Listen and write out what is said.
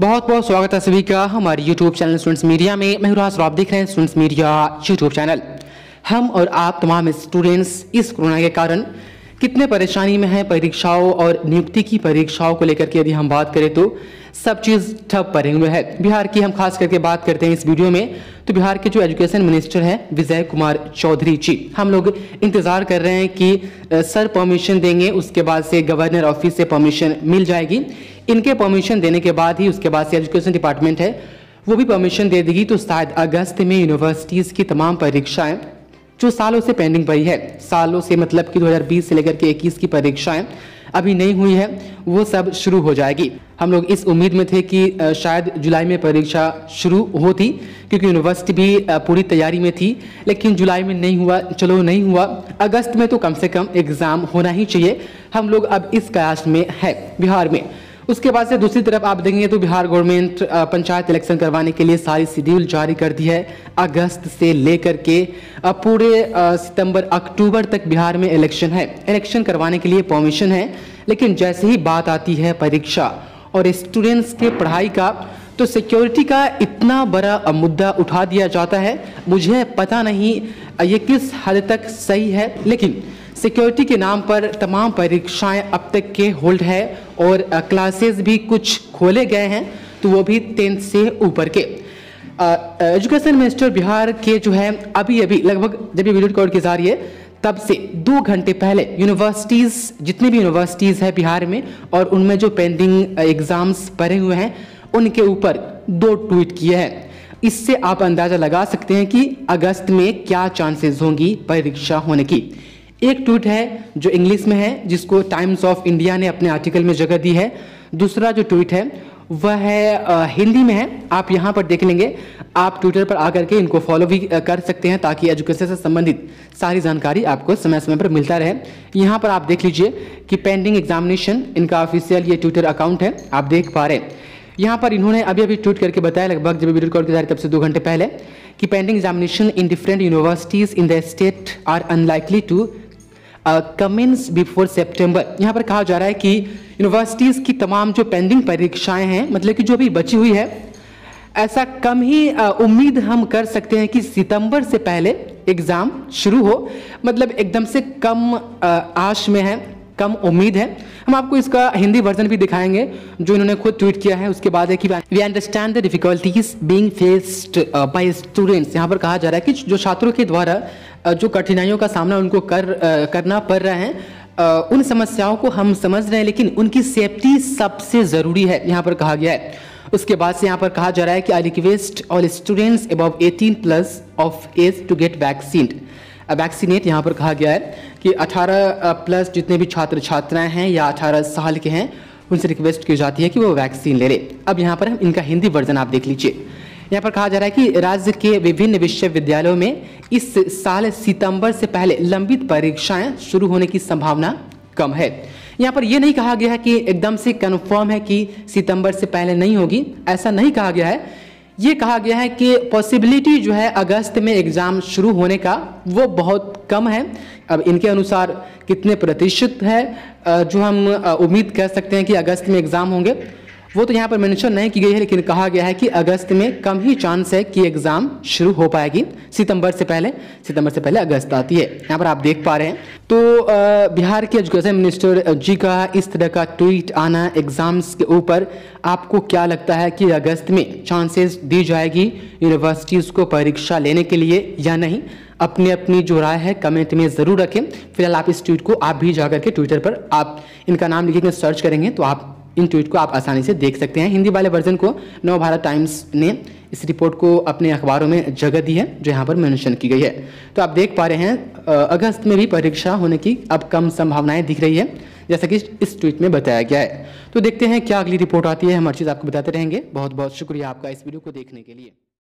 बहुत बहुत स्वागत है सभी का हमारे YouTube चैनल स्टूडेंट्स मीडिया में। मैं आप देख रहे हैं स्टूडेंट्स मीडिया YouTube चैनल हम और आप तमाम स्टूडेंट्स इस कोरोना के कारण कितने परेशानी में हैं परीक्षाओं और नियुक्ति की परीक्षाओं को लेकर के यदि हम बात करें तो सब चीज़ ठप हुए है। बिहार की हम खास करके बात करते हैं इस वीडियो में तो बिहार के जो एजुकेशन मिनिस्टर हैं, विजय कुमार चौधरी जी, हम लोग इंतज़ार कर रहे हैं कि सर परमिशन देंगे, उसके बाद से गवर्नर ऑफ़िस से परमिशन मिल जाएगी। इनके परमिशन देने के बाद ही उसके बाद से एजुकेशन डिपार्टमेंट है, वो भी परमिशन दे देगी। तो शायद अगस्त में यूनिवर्सिटीज़ की तमाम परीक्षाएँ, जो सालों से पेंडिंग पड़ी है, सालों से मतलब कि 2020 से लेकर के 21 की परीक्षाएँ अभी नहीं हुई है, वो सब शुरू हो जाएगी। हम लोग इस उम्मीद में थे कि शायद जुलाई में परीक्षा शुरू होती, क्योंकि यूनिवर्सिटी भी पूरी तैयारी में थी, लेकिन जुलाई में नहीं हुआ, चलो नहीं हुआ। अगस्त में तो कम से कम एग्ज़ाम होना ही चाहिए। हम लोग अब इस कयास में है, बिहार में। उसके बाद से दूसरी तरफ़ आप देखेंगे तो बिहार गवर्नमेंट पंचायत इलेक्शन करवाने के लिए सारी शेड्यूल जारी कर दी है। अगस्त से लेकर के पूरे सितंबर, अक्टूबर तक बिहार में इलेक्शन है। इलेक्शन करवाने के लिए परमिशन है, लेकिन जैसे ही बात आती है परीक्षा और स्टूडेंट्स के पढ़ाई का तो सिक्योरिटी का इतना बड़ा मुद्दा उठा दिया जाता है। मुझे पता नहीं ये किस हद तक सही है, लेकिन सिक्योरिटी के नाम पर तमाम परीक्षाएँ अब तक के होल्ड है और क्लासेस भी कुछ खोले गए हैं तो वो भी टेंथ से ऊपर के। एजुकेशन मिनिस्टर बिहार के जो है, अभी अभी, लगभग जब ये वीडियो रिकॉर्ड की जा रही है, तब से दो घंटे पहले यूनिवर्सिटीज़ जितनी भी यूनिवर्सिटीज़ है बिहार में, और उनमें जो पेंडिंग एग्ज़ाम्स पड़े हुए हैं, उनके ऊपर दो ट्वीट किए हैं। इससे आप अंदाज़ा लगा सकते हैं कि अगस्त में क्या चांसेस होंगी परीक्षा होने की। एक ट्वीट है जो इंग्लिश में है, जिसको टाइम्स ऑफ़ इंडिया ने अपने आर्टिकल में जगह दी है। दूसरा जो ट्वीट है, वह है हिंदी में है। आप यहाँ पर देख लेंगे। आप ट्विटर पर आकर के इनको फॉलो भी कर सकते हैं ताकि एजुकेशन से संबंधित सारी जानकारी आपको समय समय पर मिलता रहे। यहाँ पर आप देख लीजिए कि पेंडिंग एग्जामिनेशन इनका ऑफिशियल ये ट्विटर अकाउंट है। आप देख पा रहे हैं। यहाँ पर इन्होंने अभी अभी ट्वीट करके बताया, लगभग जब वीडियो रिकॉर्ड की जा रही तब से दो घंटे पहले, कि pending examination in different universities in the state are unlikely to commence before September यहाँ पर कहा जा रहा है कि यूनिवर्सिटीज़ की तमाम जो पेंडिंग परीक्षाएँ हैं मतलब कि जो भी बची हुई है, ऐसा कम ही उम्मीद हम कर सकते हैं कि सितंबर से पहले एग्ज़ाम शुरू हो। मतलब एकदम से कम आश में है। कम उम्मीद है। हम आपको इसका हिंदी वर्जन भी दिखाएँगे, जो इन्होंने खुद ट्वीट किया है। उसके बाद है कि we understand the difficulties being faced by students यहाँ पर कहा जा रहा है कि जो छात्रों के द्वारा जो कठिनाइयों का सामना उनको कर करना पड़ रहा है उन समस्याओं को हम समझ रहे हैं, लेकिन उनकी सेफ्टी सबसे ज़रूरी है, यहाँ पर कहा गया है। उसके बाद से यहाँ पर कहा जा रहा है कि I request all students above 18 plus of age to get vaccine vaccinate यहाँ पर कहा गया है। कि 18 प्लस जितने भी छात्र, छात्राएँ हैं या 18 साल के हैं, उनसे रिक्वेस्ट की जाती है कि वो वैक्सीन ले लें। अब यहाँ पर हम इनका हिंदी वर्जन आप देख लीजिए। यहाँ पर कहा जा रहा है कि राज्य के विभिन्न विश्वविद्यालयों में इस साल सितंबर से पहले लंबित परीक्षाएँ शुरू होने की संभावना कम है। यहाँ पर यह नहीं कहा गया है कि एकदम से कन्फर्म है कि सितंबर से पहले नहीं होगी। ऐसा नहीं कहा गया है ये कहा गया है कि पॉसिबिलिटी जो है अगस्त में एग्ज़ाम शुरू होने का, वो बहुत कम है। अब इनके अनुसार कितने प्रतिशत है जो हम उम्मीद कर सकते हैं कि अगस्त में एग्ज़ाम होंगे। वो तो यहाँ पर मेंशन नहीं की गई है, लेकिन कहा गया है कि अगस्त में कम ही चांस है कि एग्ज़ाम शुरू हो पाएगी। सितंबर से पहले, सितंबर से पहले अगस्त आती है। यहाँ पर आप देख पा रहे हैं। तो बिहार के एजुकेशन मिनिस्टर जी का इस तरह का ट्वीट आना एग्ज़ाम्स के ऊपर आपको क्या लगता है कि अगस्त में चांसेस दी जाएगी यूनिवर्सिटीज़ को परीक्षा लेने के लिए या नहीं? अपनी अपनी जो राय है कमेंट में ज़रूर रखें। फ़िलहाल आप इस ट्वीट को आप भी जाकर के ट्विटर पर आप इनका नाम लिखेंगे सर्च करेंगे तो आप इन ट्वीट को आप आसानी से देख सकते हैं। हिंदी वाले वर्जन को नव भारत टाइम्स ने इस रिपोर्ट को अपने अखबारों में जगह दी है, जो यहाँ पर मेंशन की गई है। तो आप देख पा रहे हैं अगस्त में भी परीक्षा होने की अब कम संभावनाएँ दिख रही है, जैसा कि इस ट्वीट में बताया गया है। तो देखते हैं क्या अगली रिपोर्ट आती है। हम हर चीज़ आपको बताते रहेंगे। बहुत बहुत शुक्रिया आपका इस वीडियो को देखने के लिए।